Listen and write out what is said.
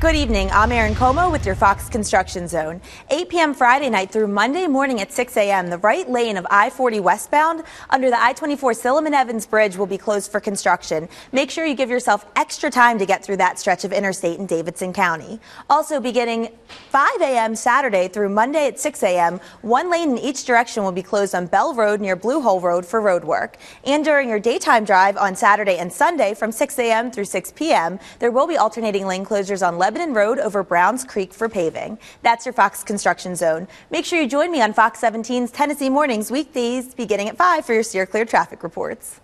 Good evening. I'm Erin Como with your Fox Construction Zone. 8 p.m. Friday night through Monday morning at 6 a.m., the right lane of I 40 westbound under the I 24 Silliman Evans Bridge will be closed for construction. Make sure you give yourself extra time to get through that stretch of interstate in Davidson County. Also, beginning 5 a.m. Saturday through Monday at 6 a.m., one lane in each direction will be closed on Bell Road near Blue Hole Road for road work. And during your daytime drive on Saturday and Sunday from 6 a.m. through 6 p.m., there will be alternating lane closures on Lebanon Road over Browns Creek for paving. That's your Fox Construction Zone. Make sure you join me on Fox 17's Tennessee Mornings weekdays beginning at 5 for your Steer Clear traffic reports.